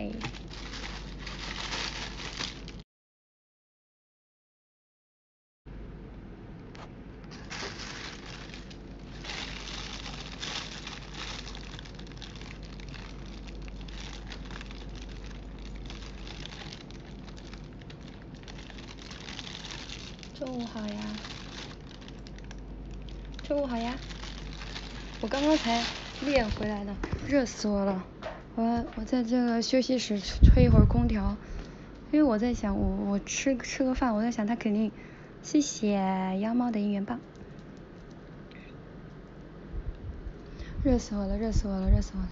拜。中午好呀，中午好呀，我刚刚才练回来的，热死我了。我我在这个休息室吹一会儿空调，因为我在想我我吃吃个饭，我在想他肯定谢谢妖猫的应援棒。热死我了，热死我了，热死我了！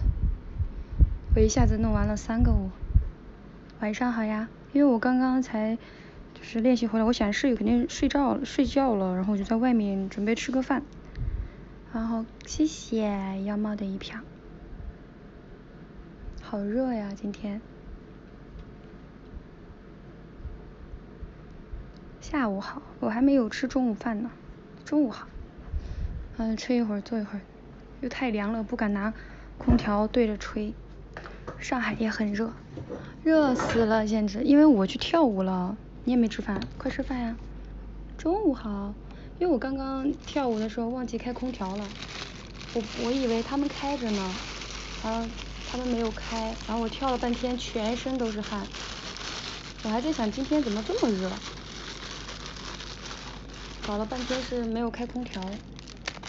我一下子弄完了三个舞。晚上好呀，因为我刚刚才。就是练习回来，我想室友肯定睡着了，睡觉了，然后我就在外面准备吃个饭。然后谢谢妖猫的一票。好热呀，今天。下午好，我还没有吃中午饭呢。中午好。嗯，吹一会儿，坐一会儿。又太凉了，不敢拿空调对着吹。上海也很热，热死了，简直，因为我去跳舞了。你也没吃饭，快吃饭呀！中午好，因为我刚刚跳舞的时候忘记开空调了，我我以为他们开着呢，啊他们没有开，然后我跳了半天，全身都是汗，我还在想今天怎么这么热，搞了半天是没有开空调。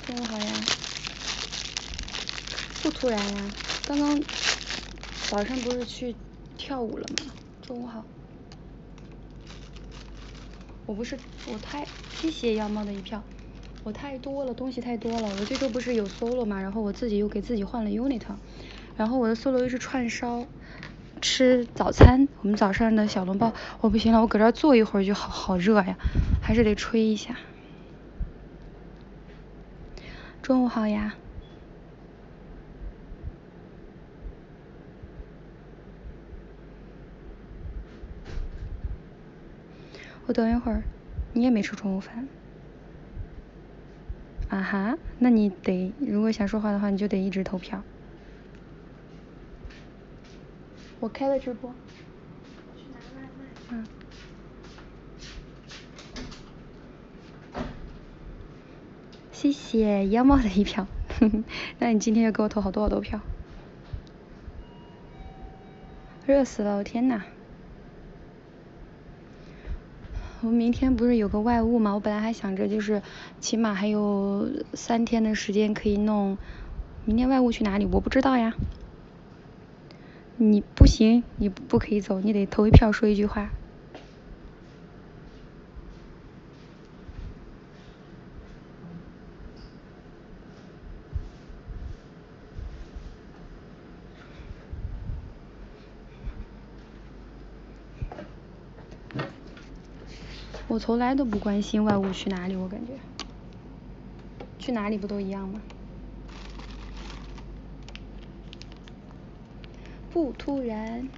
中午好呀，不突然呀，刚刚早上不是去跳舞了吗？中午好。我不是我太谢谢妖猫的一票，我太多了东西太多了，我这周不是有 solo 嘛，然后我自己又给自己换了 unit，然后我的 solo 又是串烧，吃早餐，我们早上的小笼包，我不行了，我搁这儿坐一会儿就好好热呀，还是得吹一下。中午好呀，我等一会儿。你也没吃中午饭，啊哈，那你得如果想说话的话，你就得一直投票。我开了直播。去拿外卖。嗯。谢谢妖猫的一票，那你今天要给我投好多好多票。热死了，我天呐！我明天不是有个外务吗，我本来还想着就是起码还有三天的时间可以弄。明天外务去哪里？我不知道呀。你不行，你不可以走，你得投一票说一句话。我从来都不关心外物去哪里，我感觉去哪里不都一样吗？不突然。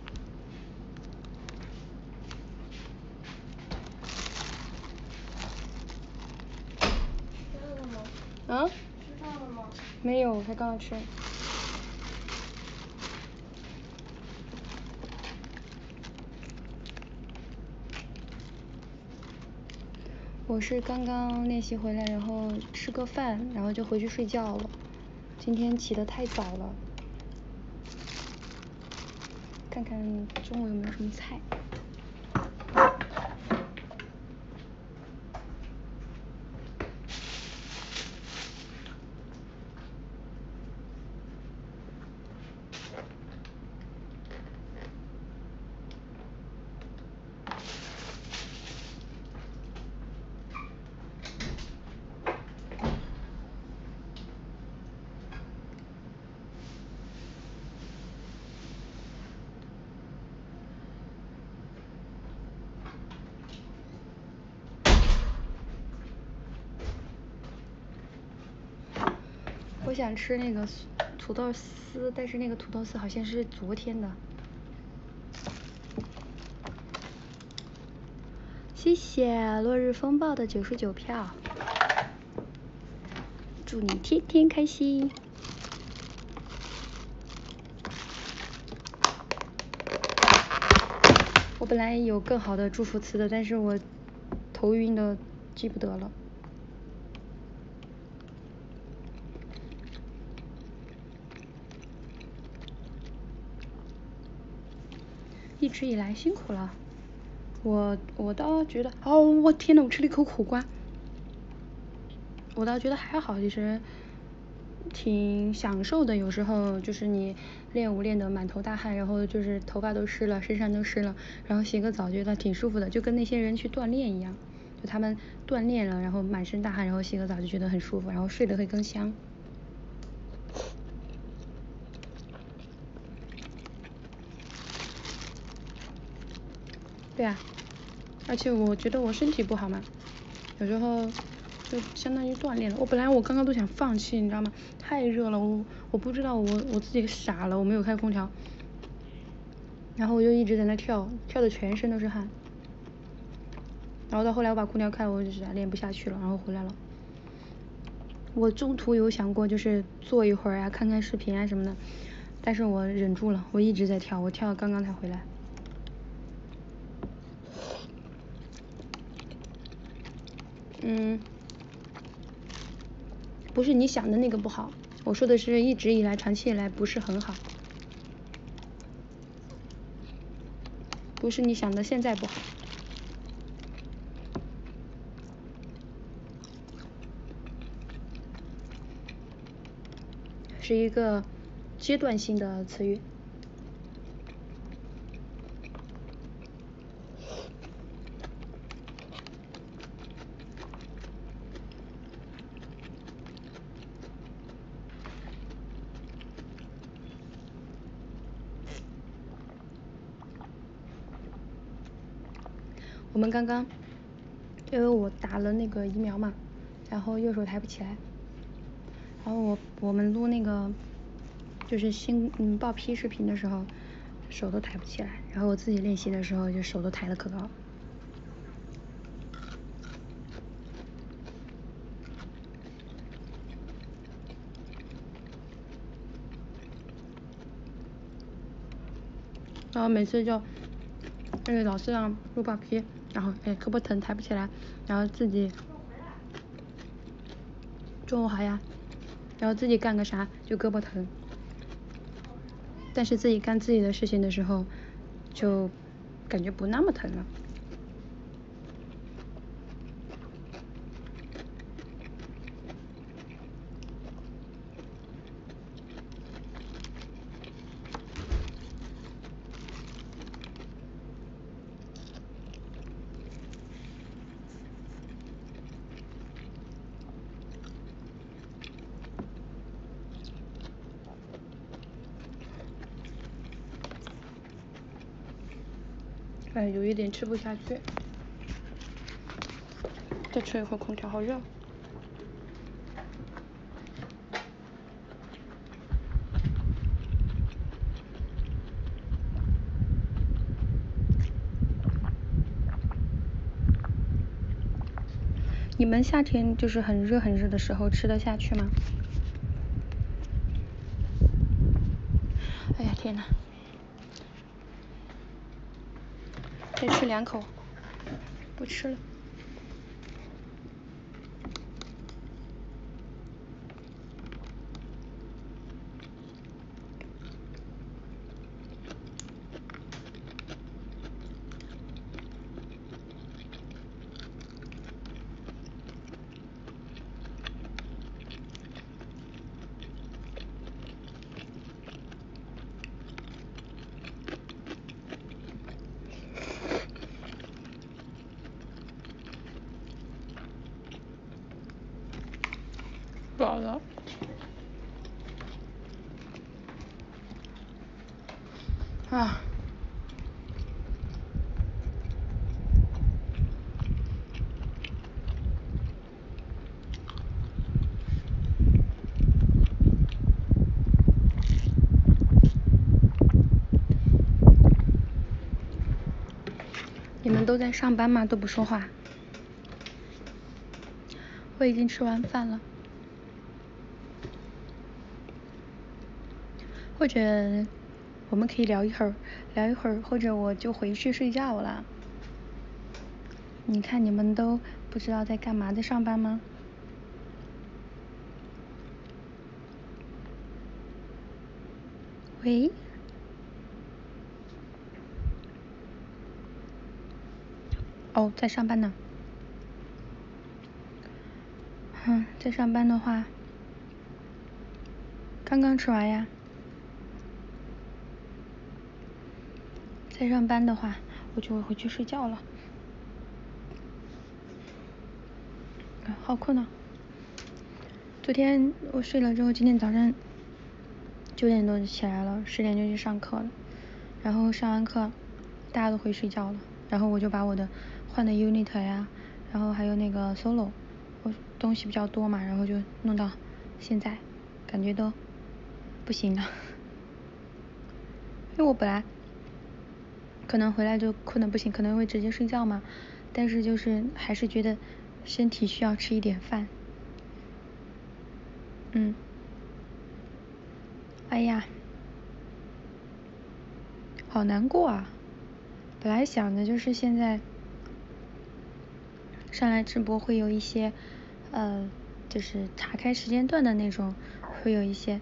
啊？没有，才刚刚吃。我是刚刚练习回来，然后吃个饭，然后就回去睡觉了。今天起得太早了，看看中午有没有什么菜。我想吃那个土豆丝，但是那个土豆丝好像是昨天的。谢谢落日风暴的九十九票，祝你天天开心。我本来有更好的祝福词的，但是我头晕的记不得了。一直以来辛苦了，我我倒觉得，哦，我天呐，我吃了一口苦瓜，我倒觉得还好，其实挺享受的。有时候就是你练舞练得满头大汗，然后就是头发都湿了，身上都湿了，然后洗个澡觉得挺舒服的，就跟那些人去锻炼一样，就他们锻炼了，然后满身大汗，然后洗个澡就觉得很舒服，然后睡得会更香。对啊，而且我觉得我身体不好嘛，有时候就相当于锻炼了。我本来我刚刚都想放弃，你知道吗？太热了，我我不知道我我自己傻了，我没有开空调，然后我就一直在那跳，跳的全身都是汗。然后到后来我把空调开了，我就实在练不下去了，然后回来了。我中途有想过就是坐一会儿啊，看看视频啊什么的，但是我忍住了，我一直在跳，我跳到刚刚才回来。嗯，不是你想的那个不好，我说的是一直以来长期以来不是很好，不是你想的现在不好，是一个阶段性的词语。我们刚刚，因为我打了那个疫苗嘛，然后右手抬不起来，然后我我们录那个就是新嗯报批视频的时候，手都抬不起来，然后我自己练习的时候就手都抬得可高。然后每次就，那个老师让录报批。然后哎，胳膊疼抬不起来，然后自己中午好呀，然后自己干个啥就胳膊疼，但是自己干自己的事情的时候，就感觉不那么疼了。有一点吃不下去，再吹一会儿空调，好热。你们夏天就是很热很热的时候吃得下去吗？哎呀天呐！再吃两口，不吃了。饱了。啊。你们都在上班吗？都不说话。我已经吃完饭了。或者我们可以聊一会儿，聊一会儿，或者我就回去睡觉了。你看你们都不知道在干嘛，在上班吗？喂？哦，在上班呢。嗯，在上班的话，刚刚吃完呀。在上班的话，我就会回去睡觉了。好困啊！昨天我睡了之后，今天早上九点多就起来了，十点就去上课了。然后上完课，大家都回睡觉了，然后我就把我的换的 unit 呀，然后还有那个 solo。我东西比较多嘛，然后就弄到现在，感觉都不行了。因为我本来可能回来就困的不行，可能会直接睡觉嘛。但是就是还是觉得身体需要吃一点饭。嗯。哎呀，好难过啊！本来想着就是现在。上来直播会有一些，呃，就是查开时间段的那种，会有一些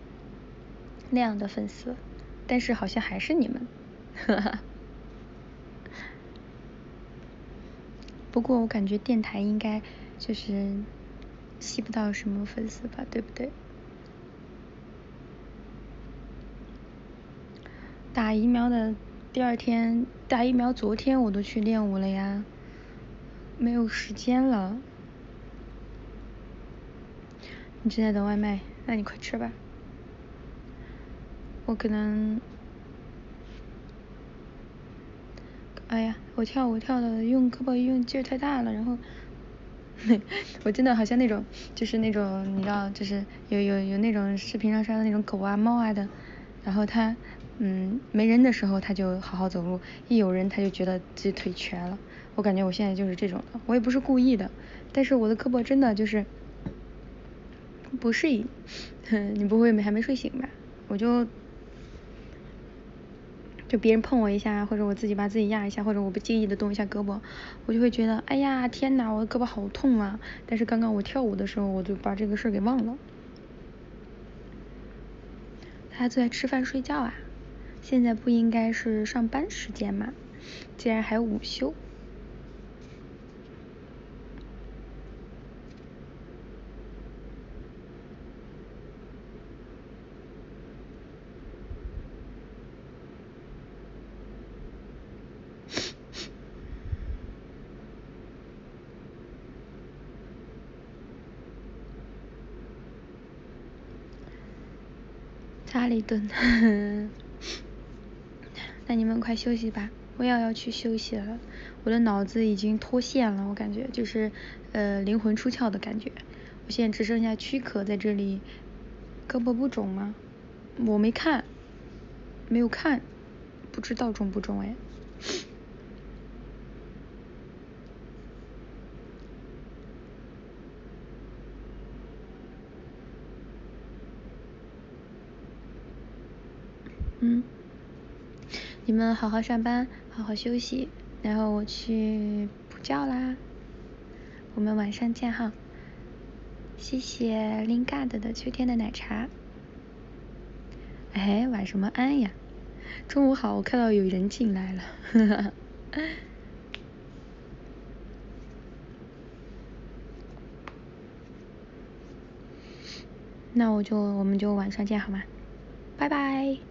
那样的粉丝，但是好像还是你们，哈哈。不过我感觉电台应该就是吸不到什么粉丝吧，对不对？打疫苗的第二天，打疫苗昨天我都去练舞了呀。没有时间了，你正在等外卖，那你快吃吧。我可能，哎呀，我跳舞跳的用胳膊用劲儿太大了，然后，我真的好像那种，就是那种你知道，就是有有有那种视频上刷的那种狗啊猫啊的，然后它嗯没人的时候它就好好走路，一有人它就觉得自己腿瘸了。我感觉我现在就是这种的，我也不是故意的，但是我的胳膊真的就是不适应。你不会没还没睡醒吧？我就就别人碰我一下，或者我自己把自己压一下，或者我不经意的动一下胳膊，我就会觉得哎呀天哪，我的胳膊好痛啊！但是刚刚我跳舞的时候，我就把这个事儿给忘了。他在吃饭睡觉啊？现在不应该是上班时间吗？竟然还有午休。家里蹲，那你们快休息吧，我也要去休息了。我的脑子已经脱线了，我感觉就是呃灵魂出窍的感觉。我现在只剩下躯壳在这里，胳膊不肿吗？我没看，没有看，不知道肿不肿哎。嗯，你们好好上班，好好休息，然后我去补觉啦。我们晚上见哈。谢谢 Lingard 的秋天的奶茶。哎，晚什么安呀？中午好，我看到有人进来了。那我就我们就晚上见好吗？拜拜。